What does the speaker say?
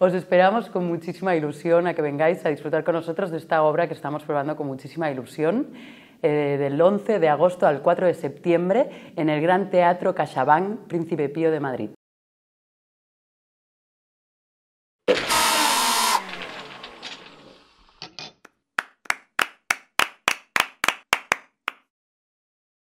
Os esperamos con muchísima ilusión a que vengáis a disfrutar con nosotros de esta obra que estamos probando con muchísima ilusión. Eh, del 11 de agosto al 4 de septiembre en el Gran Teatro Cachabán, Príncipe Pío de Madrid.